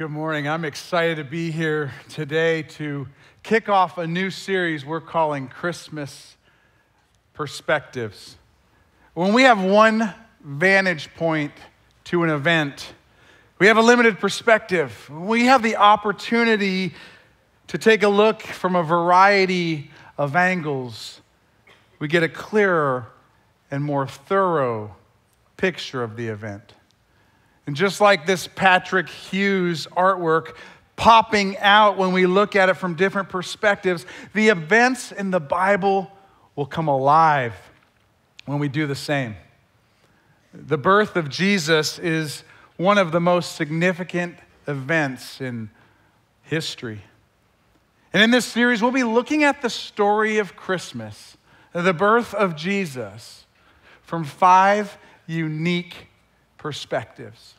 Good morning. I'm excited to be here today to kick off a new series we're calling Christmas Perspectives. When we have one vantage point to an event, we have a limited perspective. We have the opportunity to take a look from a variety of angles. We get a clearer and more thorough picture of the event. And just like this Patrick Hughes artwork popping out when we look at it from different perspectives, the events in the Bible will come alive when we do the same. The birth of Jesus is one of the most significant events in history. And in this series, we'll be looking at the story of Christmas, the birth of Jesus, from five unique perspectives.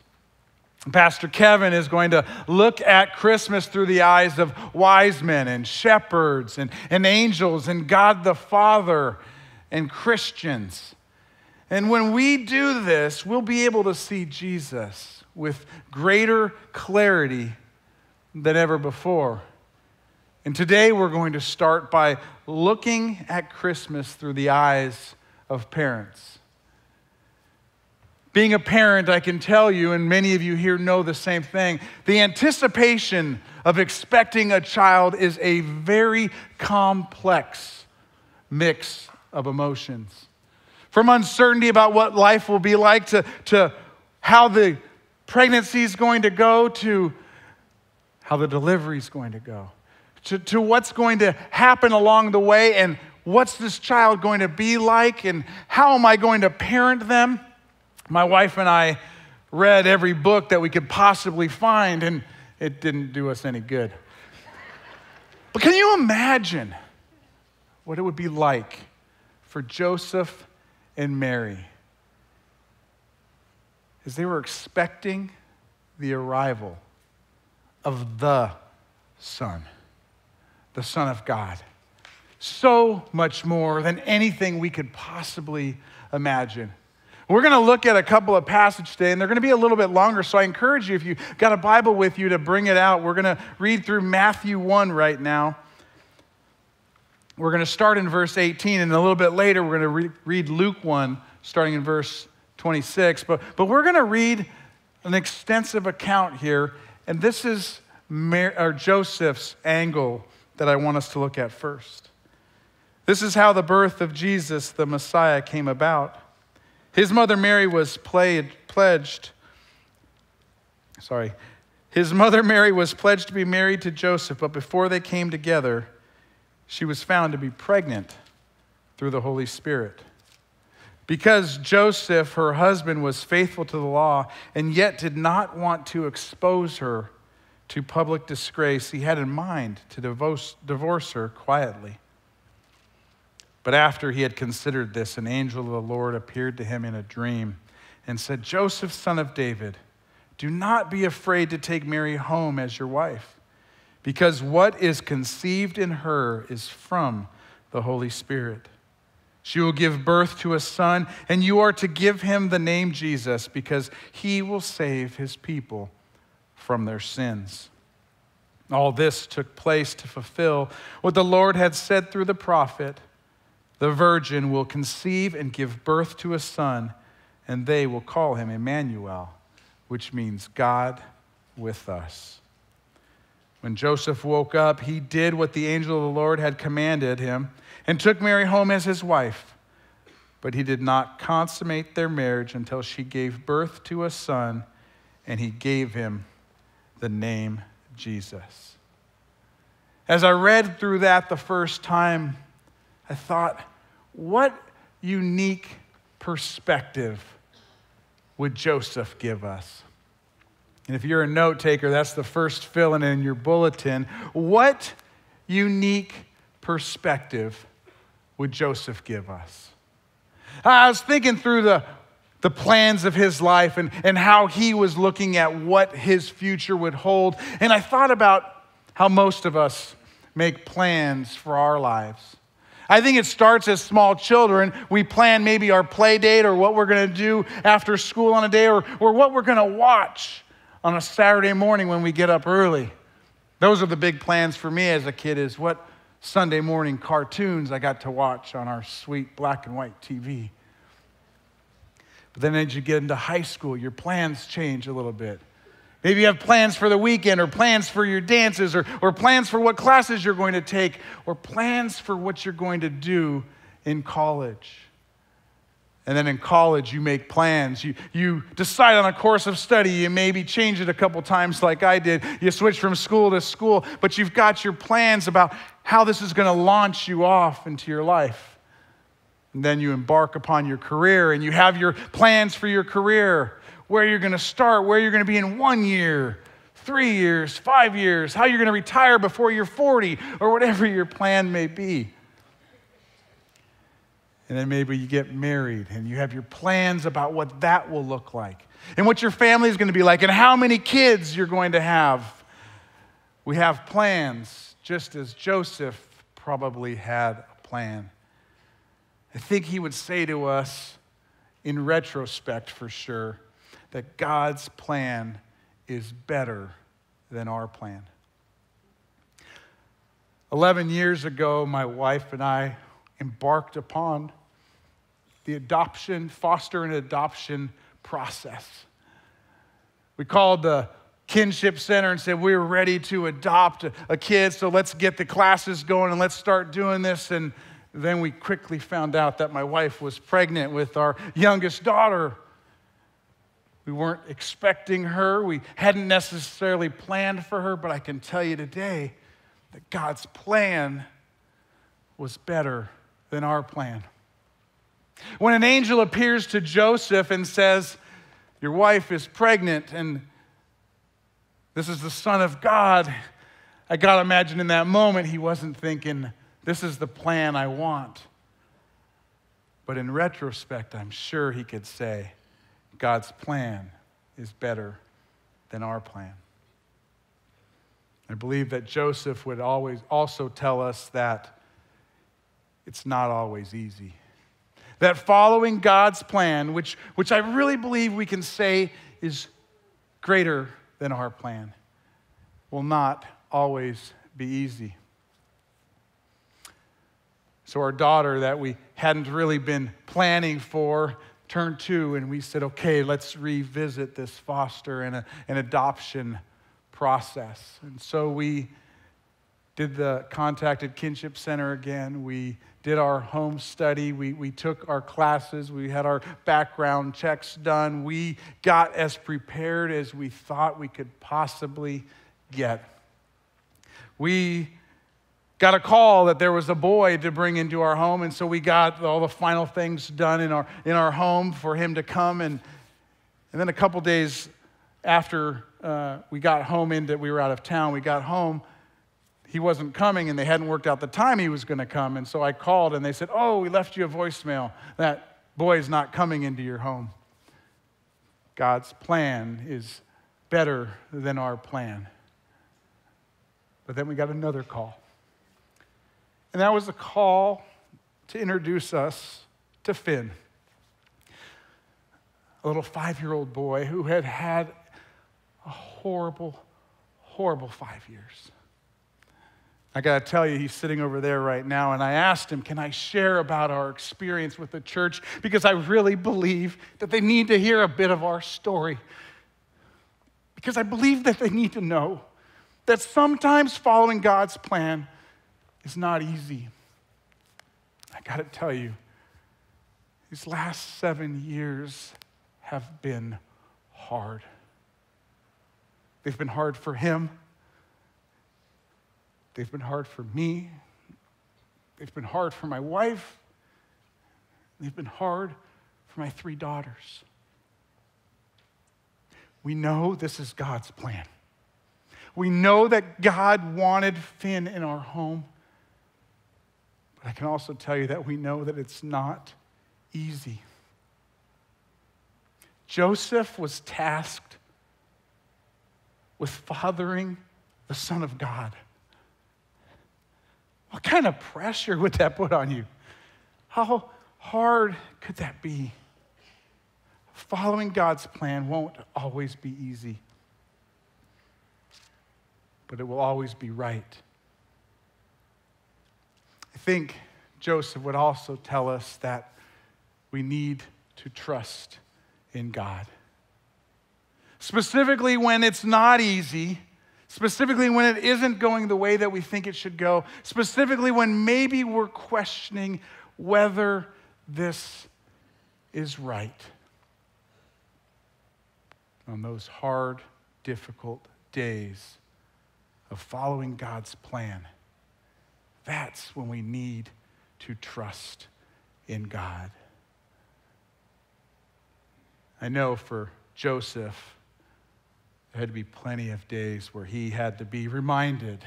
Pastor Kevin is going to look at Christmas through the eyes of wise men and shepherds and, and angels and God the Father and Christians. And when we do this, we'll be able to see Jesus with greater clarity than ever before. And today we're going to start by looking at Christmas through the eyes of parents. Being a parent, I can tell you, and many of you here know the same thing, the anticipation of expecting a child is a very complex mix of emotions. From uncertainty about what life will be like to, to how the pregnancy is going to go to how the delivery is going to go, to, to what's going to happen along the way and what's this child going to be like and how am I going to parent them. My wife and I read every book that we could possibly find, and it didn't do us any good. But can you imagine what it would be like for Joseph and Mary as they were expecting the arrival of the Son, the Son of God? So much more than anything we could possibly imagine. We're going to look at a couple of passages today, and they're going to be a little bit longer. So I encourage you, if you got a Bible with you, to bring it out. We're going to read through Matthew 1 right now. We're going to start in verse 18, and a little bit later, we're going to re- read Luke 1, starting in verse 26. But, but we're going to read an extensive account here, and this is Mar- or Joseph's angle that I want us to look at first. This is how the birth of Jesus, the Messiah, came about. His mother Mary was played, pledged, sorry, his mother Mary was pledged to be married to Joseph, but before they came together, she was found to be pregnant through the Holy Spirit. Because Joseph, her husband, was faithful to the law and yet did not want to expose her to public disgrace, he had in mind to divorce, divorce her quietly. But after he had considered this, an angel of the Lord appeared to him in a dream and said, Joseph, son of David, do not be afraid to take Mary home as your wife, because what is conceived in her is from the Holy Spirit. She will give birth to a son, and you are to give him the name Jesus, because he will save his people from their sins. All this took place to fulfill what the Lord had said through the prophet the virgin will conceive and give birth to a son, and they will call him Emmanuel, which means God with us. When Joseph woke up, he did what the angel of the Lord had commanded him and took Mary home as his wife. But he did not consummate their marriage until she gave birth to a son, and he gave him the name Jesus. As I read through that the first time, I thought, what unique perspective would Joseph give us? And if you're a note taker, that's the first fill in in your bulletin. What unique perspective would Joseph give us? I was thinking through the, the plans of his life and, and how he was looking at what his future would hold. And I thought about how most of us make plans for our lives. I think it starts as small children. We plan maybe our play date or what we're going to do after school on a day or, or what we're going to watch on a Saturday morning when we get up early. Those are the big plans for me as a kid is what Sunday morning cartoons I got to watch on our sweet black and white TV. But then as you get into high school, your plans change a little bit. Maybe you have plans for the weekend, or plans for your dances, or, or plans for what classes you're going to take, or plans for what you're going to do in college. And then in college, you make plans. You, you decide on a course of study. You maybe change it a couple times, like I did. You switch from school to school, but you've got your plans about how this is going to launch you off into your life. And then you embark upon your career, and you have your plans for your career where you're going to start, where you're going to be in one year, three years, five years, how you're going to retire before you're 40, or whatever your plan may be. And then maybe you get married and you have your plans about what that will look like and what your family is going to be like and how many kids you're going to have. We have plans, just as Joseph probably had a plan. I think he would say to us, in retrospect for sure, that God's plan is better than our plan. 11 years ago, my wife and I embarked upon the adoption, foster and adoption process. We called the kinship center and said, We're ready to adopt a, a, kid, so let's get the classes going and let's start doing this. And then we quickly found out that my wife was pregnant with our youngest daughter. We weren't expecting her, we hadn't necessarily planned for her, but I can tell you today that God's plan was better than our plan. When an angel appears to Joseph and says, Your wife is pregnant and this is the Son of God, I got to imagine in that moment he wasn't thinking, This is the plan I want. But in retrospect, I'm sure he could say, God's plan is better than our plan. I believe that Joseph would always also tell us that it's not always easy that following God's plan, which, which I really believe we can say is greater than our plan, will not always be easy. So, our daughter that we hadn't really been planning for turned two, and we said, okay, let's revisit this foster and an adoption process. And so we did the contacted kinship center again. We did our home study. We, we took our classes. We had our background checks done. We got as prepared as we thought we could possibly get. We got a call that there was a boy to bring into our home, and so we got all the final things done in our, in our home for him to come. And, and then a couple days after uh, we got home, into we were out of town, we got home he wasn't coming and they hadn't worked out the time he was going to come. And so I called and they said, Oh, we left you a voicemail. That boy is not coming into your home. God's plan is better than our plan. But then we got another call. And that was a call to introduce us to Finn, a little five year old boy who had had a horrible, horrible five years. I got to tell you, he's sitting over there right now, and I asked him, Can I share about our experience with the church? Because I really believe that they need to hear a bit of our story. Because I believe that they need to know that sometimes following God's plan is not easy. I got to tell you, these last seven years have been hard. They've been hard for him. They've been hard for me. They've been hard for my wife. They've been hard for my three daughters. We know this is God's plan. We know that God wanted Finn in our home. I can also tell you that we know that it's not easy. Joseph was tasked with fathering the Son of God. What kind of pressure would that put on you? How hard could that be? Following God's plan won't always be easy. but it will always be right. I think Joseph would also tell us that we need to trust in God. Specifically, when it's not easy, specifically when it isn't going the way that we think it should go, specifically when maybe we're questioning whether this is right. On those hard, difficult days of following God's plan, that's when we need to trust in God. I know for Joseph, there had to be plenty of days where he had to be reminded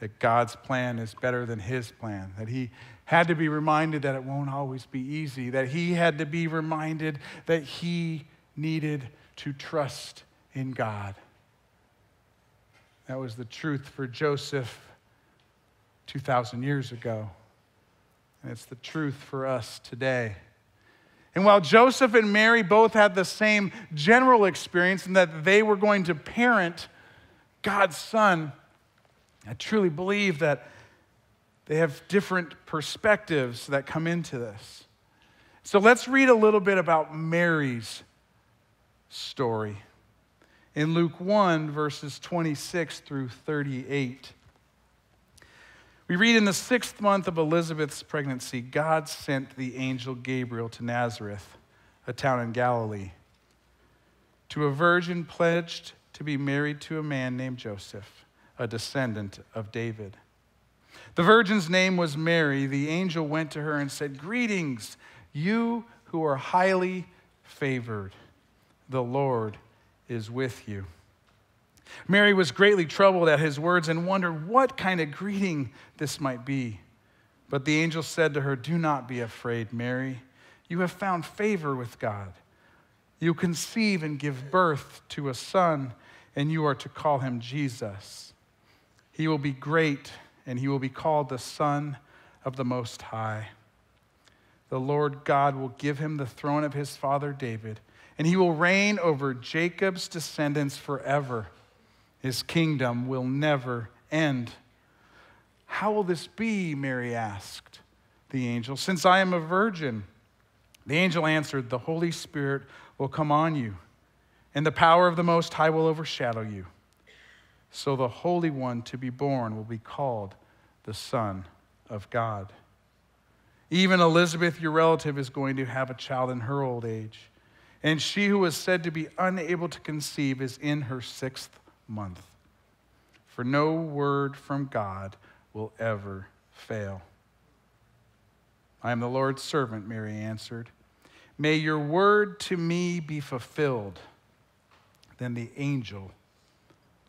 that God's plan is better than his plan, that he had to be reminded that it won't always be easy, that he had to be reminded that he needed to trust in God. That was the truth for Joseph 2,000 years ago, and it's the truth for us today. And while Joseph and Mary both had the same general experience in that they were going to parent God's son, I truly believe that they have different perspectives that come into this. So let's read a little bit about Mary's story in Luke 1, verses 26 through 38. We read in the sixth month of Elizabeth's pregnancy, God sent the angel Gabriel to Nazareth, a town in Galilee, to a virgin pledged to be married to a man named Joseph, a descendant of David. The virgin's name was Mary. The angel went to her and said, Greetings, you who are highly favored. The Lord is with you. Mary was greatly troubled at his words and wondered what kind of greeting this might be. But the angel said to her, Do not be afraid, Mary. You have found favor with God. You conceive and give birth to a son, and you are to call him Jesus. He will be great, and he will be called the Son of the Most High. The Lord God will give him the throne of his father David, and he will reign over Jacob's descendants forever his kingdom will never end. How will this be? Mary asked the angel, since I am a virgin. The angel answered, The Holy Spirit will come on you, and the power of the Most High will overshadow you. So the Holy One to be born will be called the Son of God. Even Elizabeth, your relative, is going to have a child in her old age. And she who was said to be unable to conceive is in her sixth month. For no word from God will ever fail. I am the Lord's servant, Mary answered. May your word to me be fulfilled. Then the angel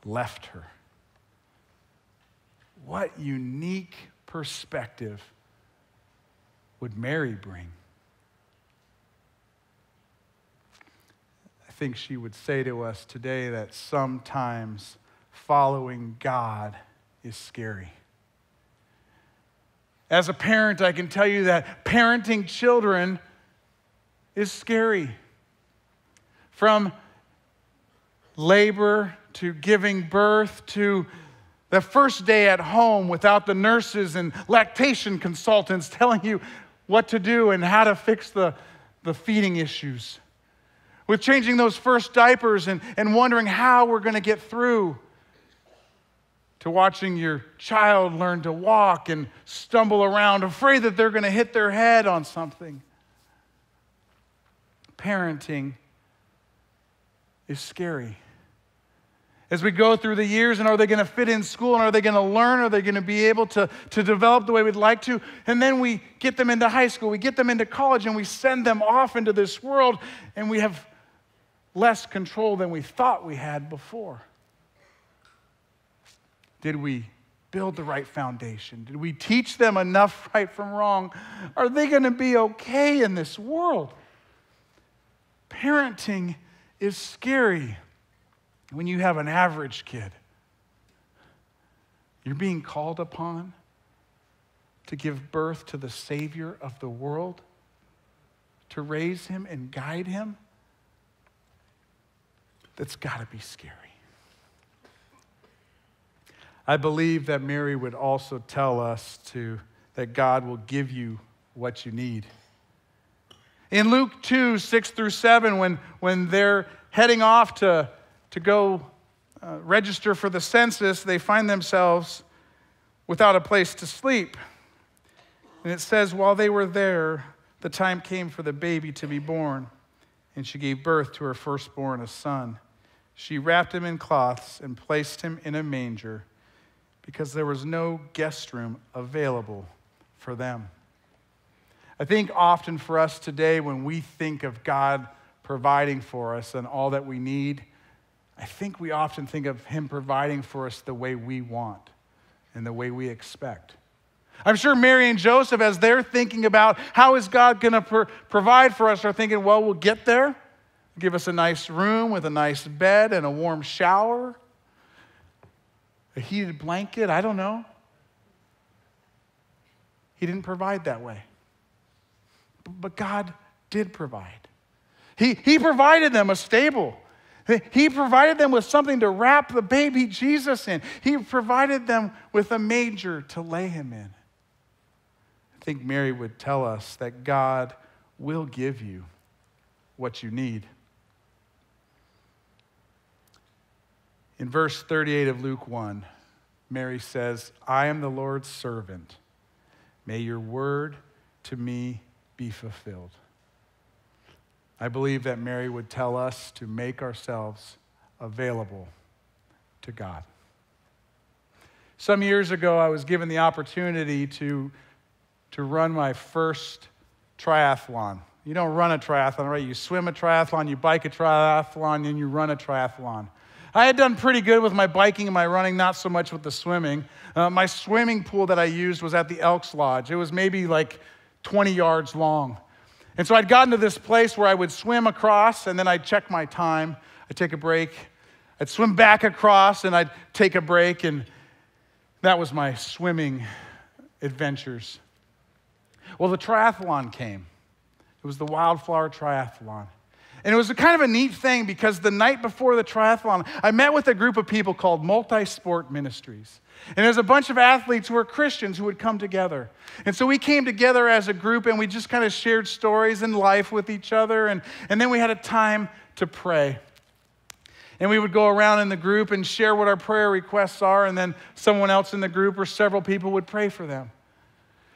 left her. What unique perspective would Mary bring? Think she would say to us today that sometimes following God is scary. As a parent, I can tell you that parenting children is scary. From labor to giving birth to the first day at home without the nurses and lactation consultants telling you what to do and how to fix the, the feeding issues with changing those first diapers and, and wondering how we're going to get through, to watching your child learn to walk and stumble around, afraid that they're going to hit their head on something. Parenting is scary. As we go through the years, and are they going to fit in school? And are they going to learn? Are they going to be able to, to develop the way we'd like to? And then we get them into high school, we get them into college, and we send them off into this world, and we have less control than we thought we had before? Did we build the right foundation? Did we teach them enough right from wrong? Are they going to be okay in this world? Parenting is scary when you have an average kid. You're being called upon to give birth to the Savior of the world, to raise him and guide him that's got to be scary. I believe that Mary would also tell us to, that God will give you what you need. In Luke 2, 6 through 7, when, when they're heading off to, to go uh, register for the census, they find themselves without a place to sleep. And it says, while they were there, the time came for the baby to be born, and she gave birth to her firstborn, a son. She wrapped him in cloths and placed him in a manger because there was no guest room available for them. I think often for us today, when we think of God providing for us and all that we need, I think we often think of Him providing for us the way we want and the way we expect. I'm sure Mary and Joseph, as they're thinking about how is God going to pro- provide for us, are thinking, well, we'll get there. Give us a nice room with a nice bed and a warm shower, a heated blanket. I don't know. He didn't provide that way. But God did provide. He, he provided them a stable. He provided them with something to wrap the baby Jesus in. He provided them with a manger to lay him in. I think Mary would tell us that God will give you what you need. In verse 38 of Luke 1, Mary says, I am the Lord's servant. May your word to me be fulfilled. I believe that Mary would tell us to make ourselves available to God. Some years ago, I was given the opportunity to to run my first triathlon. You don't run a triathlon, right? You swim a triathlon, you bike a triathlon, and you run a triathlon. I had done pretty good with my biking and my running, not so much with the swimming. Uh, my swimming pool that I used was at the Elks Lodge. It was maybe like 20 yards long. And so I'd gotten to this place where I would swim across and then I'd check my time. I'd take a break. I'd swim back across and I'd take a break. And that was my swimming adventures. Well, the triathlon came. It was the Wildflower Triathlon. And it was a kind of a neat thing because the night before the triathlon, I met with a group of people called Multi Sport Ministries. And there's a bunch of athletes who were Christians who would come together. And so we came together as a group and we just kind of shared stories and life with each other. And, and then we had a time to pray. And we would go around in the group and share what our prayer requests are. And then someone else in the group or several people would pray for them.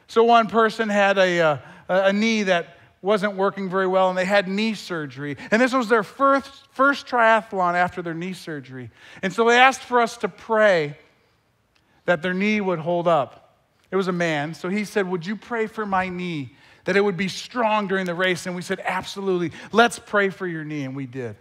So one person had a, uh, a, a knee that wasn't working very well and they had knee surgery. And this was their first, first triathlon after their knee surgery. And so they asked for us to pray that their knee would hold up. It was a man. So he said, Would you pray for my knee? That it would be strong during the race. And we said, Absolutely. Let's pray for your knee. And we did.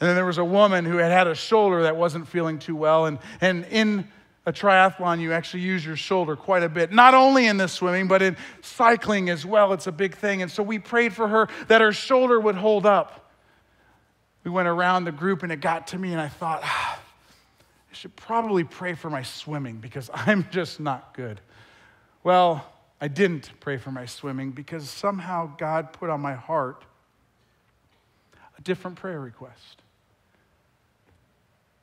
And then there was a woman who had had a shoulder that wasn't feeling too well. And, and in a triathlon, you actually use your shoulder quite a bit. Not only in the swimming, but in cycling as well. It's a big thing. And so we prayed for her that her shoulder would hold up. We went around the group and it got to me, and I thought, ah, I should probably pray for my swimming because I'm just not good. Well, I didn't pray for my swimming because somehow God put on my heart a different prayer request.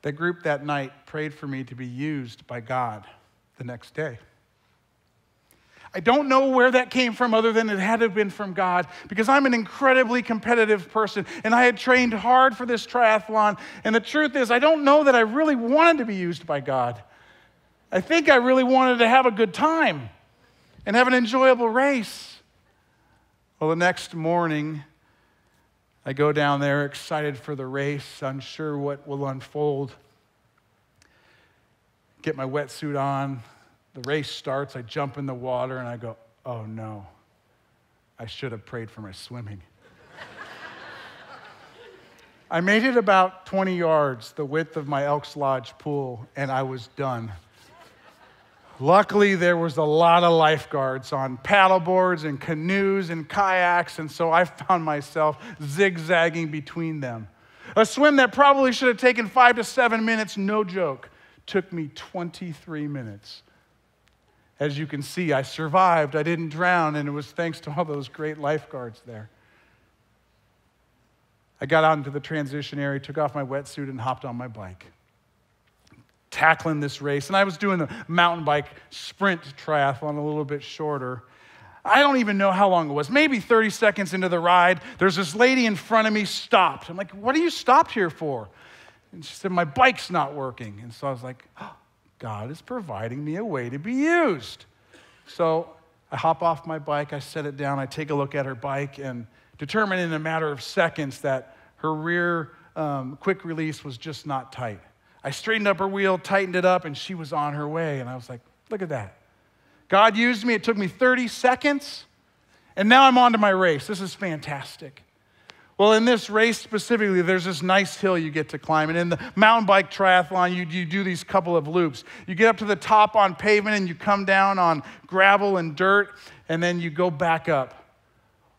That group that night prayed for me to be used by God the next day. I don't know where that came from other than it had to have been from God because I'm an incredibly competitive person and I had trained hard for this triathlon. And the truth is, I don't know that I really wanted to be used by God. I think I really wanted to have a good time and have an enjoyable race. Well, the next morning, I go down there excited for the race, unsure what will unfold. Get my wetsuit on. The race starts. I jump in the water and I go, oh no, I should have prayed for my swimming. I made it about 20 yards, the width of my Elks Lodge pool, and I was done. Luckily, there was a lot of lifeguards on paddleboards and canoes and kayaks, and so I found myself zigzagging between them. A swim that probably should have taken five to seven minutes, no joke, took me 23 minutes. As you can see, I survived. I didn't drown, and it was thanks to all those great lifeguards there. I got out into the transition area, took off my wetsuit, and hopped on my bike. Tackling this race. And I was doing the mountain bike sprint triathlon a little bit shorter. I don't even know how long it was. Maybe 30 seconds into the ride, there's this lady in front of me stopped. I'm like, What are you stopped here for? And she said, My bike's not working. And so I was like, oh, God is providing me a way to be used. So I hop off my bike, I set it down, I take a look at her bike, and determine in a matter of seconds that her rear um, quick release was just not tight. I straightened up her wheel, tightened it up, and she was on her way. And I was like, look at that. God used me. It took me 30 seconds, and now I'm on to my race. This is fantastic. Well, in this race specifically, there's this nice hill you get to climb. And in the mountain bike triathlon, you, you do these couple of loops. You get up to the top on pavement and you come down on gravel and dirt, and then you go back up.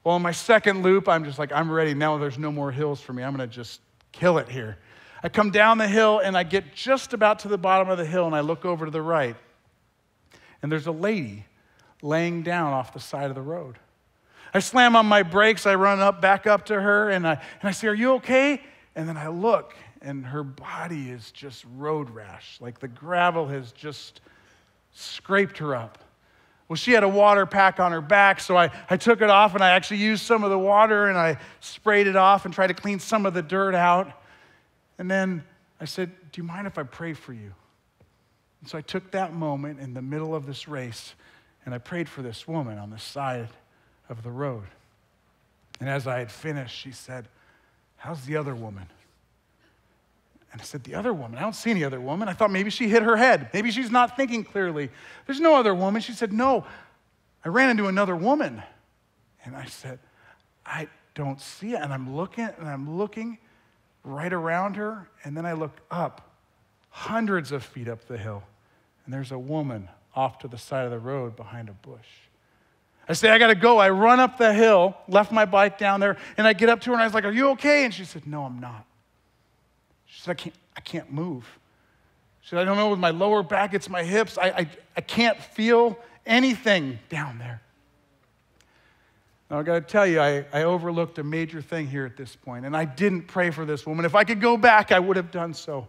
Well, in my second loop, I'm just like, I'm ready. Now there's no more hills for me. I'm going to just kill it here. I come down the hill and I get just about to the bottom of the hill and I look over to the right. And there's a lady laying down off the side of the road. I slam on my brakes, I run up back up to her, and I, and I say, Are you okay? And then I look, and her body is just road rash. Like the gravel has just scraped her up. Well, she had a water pack on her back, so I, I took it off and I actually used some of the water and I sprayed it off and tried to clean some of the dirt out. And then I said, Do you mind if I pray for you? And so I took that moment in the middle of this race and I prayed for this woman on the side of the road. And as I had finished, she said, How's the other woman? And I said, The other woman? I don't see any other woman. I thought maybe she hit her head. Maybe she's not thinking clearly. There's no other woman. She said, No, I ran into another woman. And I said, I don't see it. And I'm looking and I'm looking right around her. And then I look up, hundreds of feet up the hill. And there's a woman off to the side of the road behind a bush. I say, I got to go. I run up the hill, left my bike down there, and I get up to her and I was like, Are you okay? And she said, No, I'm not. She said, I can't, I can't move. She said, I don't know with my lower back, it's my hips. I, I, I can't feel anything down there. Now, I got to tell you, I, I overlooked a major thing here at this point, and I didn't pray for this woman. If I could go back, I would have done so.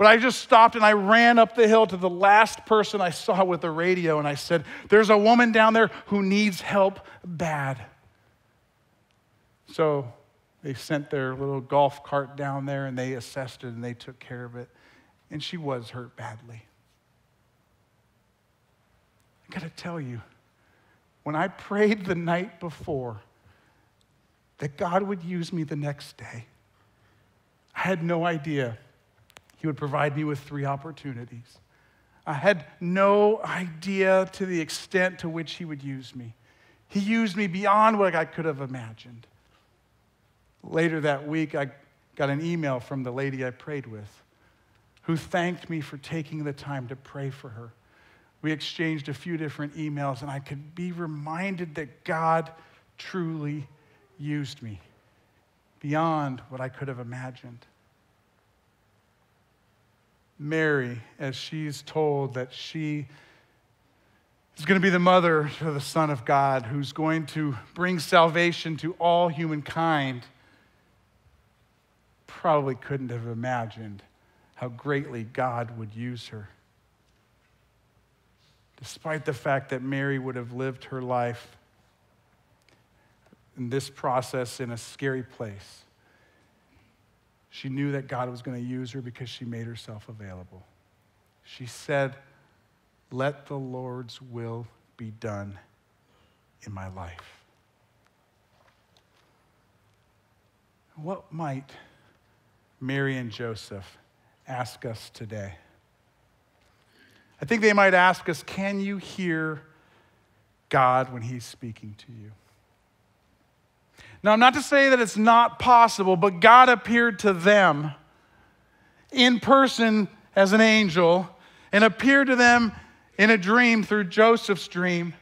But I just stopped and I ran up the hill to the last person I saw with the radio and I said, There's a woman down there who needs help bad. So they sent their little golf cart down there and they assessed it and they took care of it. And she was hurt badly. I've got to tell you, when I prayed the night before that God would use me the next day, I had no idea he would provide me with three opportunities. I had no idea to the extent to which He would use me. He used me beyond what I could have imagined. Later that week, I got an email from the lady I prayed with who thanked me for taking the time to pray for her. We exchanged a few different emails, and I could be reminded that God truly used me beyond what I could have imagined. Mary as she's told that she is going to be the mother of the Son of God who's going to bring salvation to all humankind, probably couldn't have imagined how greatly God would use her. Despite the fact that Mary would have lived her life in this process in a scary place she knew that God was going to use her because she made herself available. She said, Let the Lord's will be done in my life. What might Mary and Joseph ask us today? I think they might ask us, Can you hear God when He's speaking to you? Now, I'm not to say that it's not possible, but God appeared to them in person as an angel and appeared to them in a dream through Joseph's dream.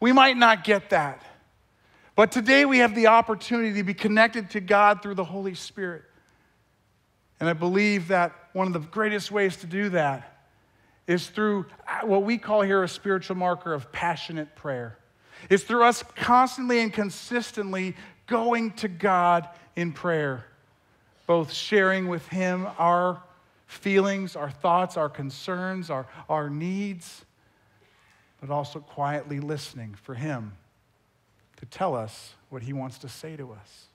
We might not get that. But today we have the opportunity to be connected to God through the Holy Spirit. And I believe that one of the greatest ways to do that is through uh, what we call here a spiritual marker of passionate prayer. It's through us constantly and consistently going to God in prayer, both sharing with Him our feelings, our thoughts, our concerns, our, our needs, but also quietly listening for Him to tell us what He wants to say to us.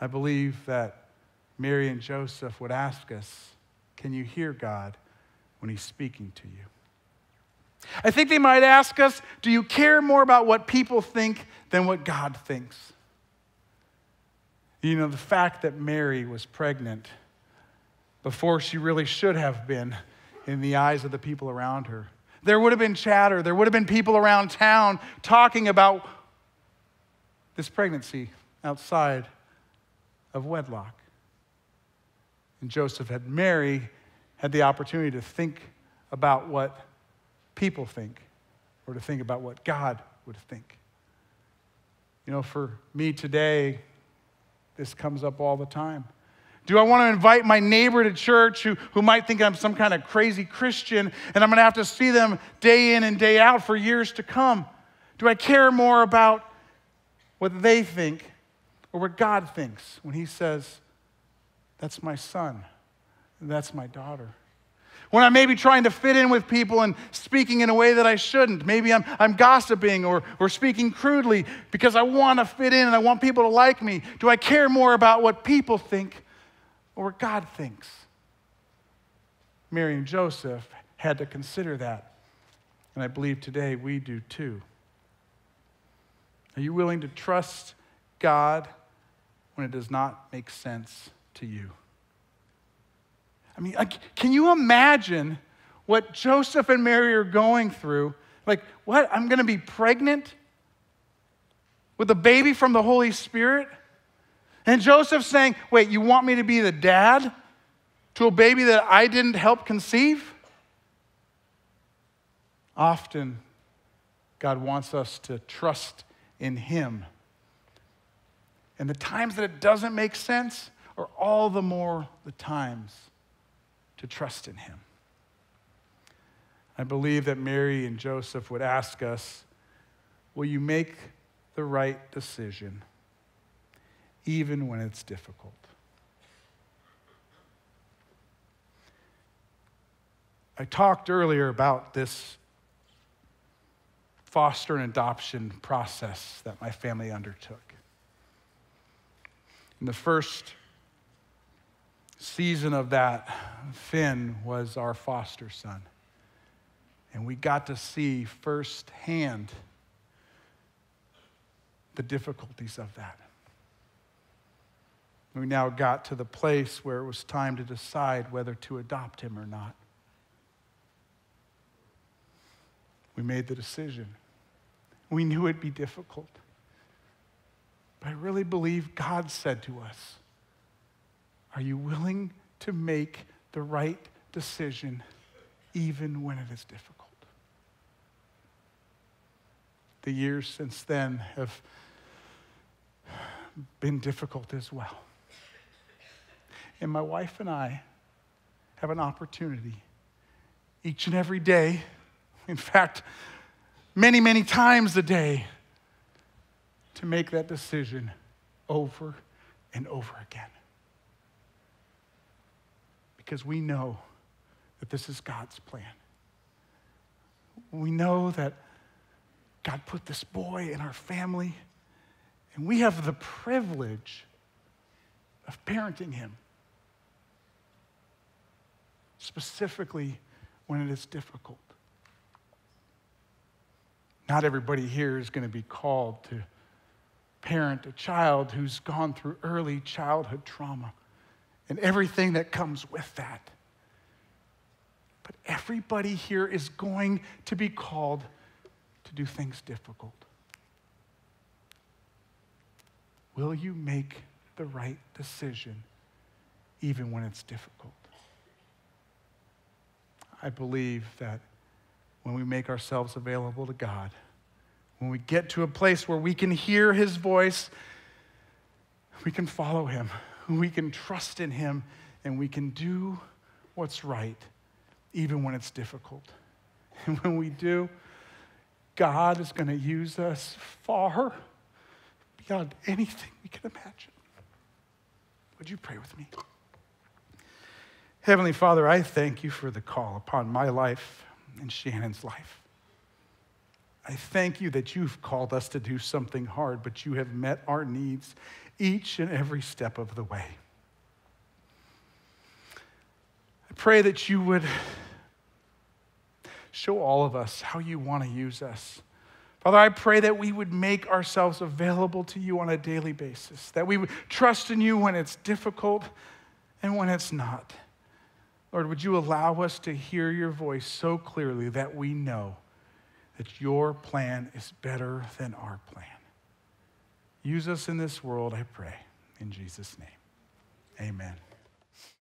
I believe that Mary and Joseph would ask us, Can you hear God when He's speaking to you? I think they might ask us, Do you care more about what people think than what God thinks? You know, the fact that Mary was pregnant before she really should have been in the eyes of the people around her. There would have been chatter, there would have been people around town talking about this pregnancy outside of wedlock. And Joseph had Mary had the opportunity to think about what people think or to think about what God would think. You know, for me today, this comes up all the time. Do I want to invite my neighbor to church who, who might think I'm some kind of crazy Christian and I'm going to have to see them day in and day out for years to come? Do I care more about what they think or what God thinks when He says, That's my son, that's my daughter? When I may be trying to fit in with people and speaking in a way that I shouldn't. Maybe I'm, I'm gossiping or, or speaking crudely because I want to fit in and I want people to like me. Do I care more about what people think or what God thinks? Mary and Joseph had to consider that. And I believe today we do too. Are you willing to trust God when it does not make sense to you? I mean, like, can you imagine what Joseph and Mary are going through? Like, what? I'm going to be pregnant with a baby from the Holy Spirit? And Joseph saying, Wait, you want me to be the dad to a baby that I didn't help conceive? Often, God wants us to trust in Him. And the times that it doesn't make sense are all the more the times to trust in Him. I believe that Mary and Joseph would ask us, Will you make the right decision, even when it's difficult? I talked earlier about this foster and adoption process that my family undertook. In the first season of that, Finn was our foster son. And we got to see firsthand the difficulties of that. We now got to the place where it was time to decide whether to adopt him or not. We made the decision. We knew it'd be difficult. But I really believe God said to us, Are you willing to make the right decision even when it is difficult? The years since then have been difficult as well. And my wife and I have an opportunity each and every day, in fact, many, many times a day to make that decision over and over again. Because we know that this is God's plan. We know that God put this boy in our family, and we have the privilege of parenting him, specifically when it is difficult. Not everybody here is going to be called to parent a child who's gone through early childhood trauma and everything that comes with that. But everybody here is going to be called to do things difficult. Will you make the right decision even when it's difficult? I believe that when we make ourselves available to God, when we get to a place where we can hear his voice, we can follow him, we can trust in him, and we can do what's right, even when it's difficult. And when we do, God is going to use us far beyond anything we can imagine. Would you pray with me? Heavenly Father, I thank you for the call upon my life and Shannon's life. I thank you that you've called us to do something hard, but you have met our needs each and every step of the way. I pray that you would show all of us how you want to use us. Father, I pray that we would make ourselves available to you on a daily basis, that we would trust in you when it's difficult and when it's not. Lord, would you allow us to hear your voice so clearly that we know that your plan is better than our plan? Use us in this world, I pray. In Jesus' name, amen.